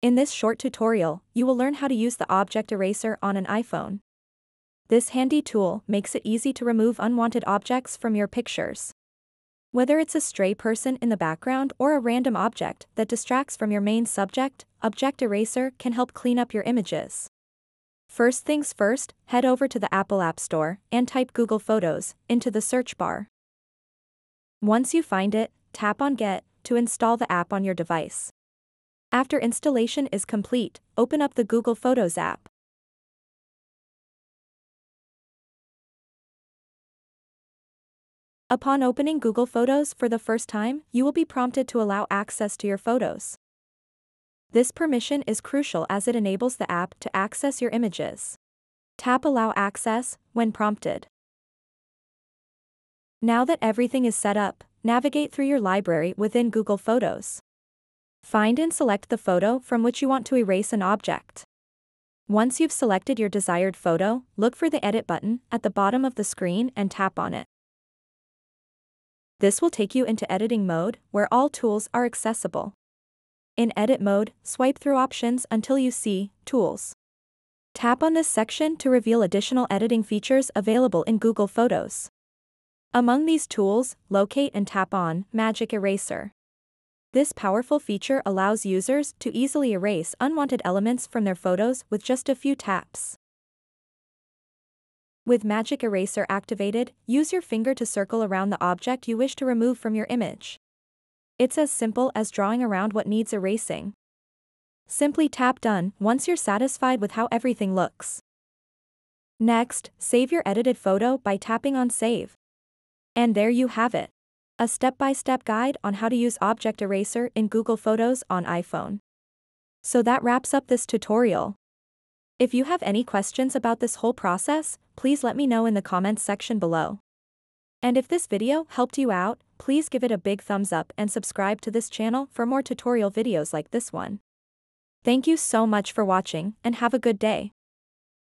In this short tutorial, you will learn how to use the Object Eraser on an iPhone. This handy tool makes it easy to remove unwanted objects from your pictures. Whether it's a stray person in the background or a random object that distracts from your main subject, Object Eraser can help clean up your images. First things first, head over to the Apple App Store and type Google Photos into the search bar. Once you find it, tap on Get to install the app on your device. After installation is complete, open up the Google Photos app. Upon opening Google Photos for the first time, you will be prompted to allow access to your photos. This permission is crucial as it enables the app to access your images. Tap Allow Access when prompted. Now that everything is set up, navigate through your library within Google Photos. Find and select the photo from which you want to erase an object. Once you've selected your desired photo, look for the Edit button at the bottom of the screen and tap on it. This will take you into editing mode, where all tools are accessible. In edit mode, swipe through options until you see Tools. Tap on this section to reveal additional editing features available in Google Photos. Among these tools, locate and tap on Magic Eraser. This powerful feature allows users to easily erase unwanted elements from their photos with just a few taps. With Magic Eraser activated, use your finger to circle around the object you wish to remove from your image. It's as simple as drawing around what needs erasing. Simply tap Done once you're satisfied with how everything looks. Next, save your edited photo by tapping on Save. And there you have it a step-by-step guide on how to use Object Eraser in Google Photos on iPhone. So that wraps up this tutorial. If you have any questions about this whole process, please let me know in the comments section below. And if this video helped you out, please give it a big thumbs up and subscribe to this channel for more tutorial videos like this one. Thank you so much for watching and have a good day.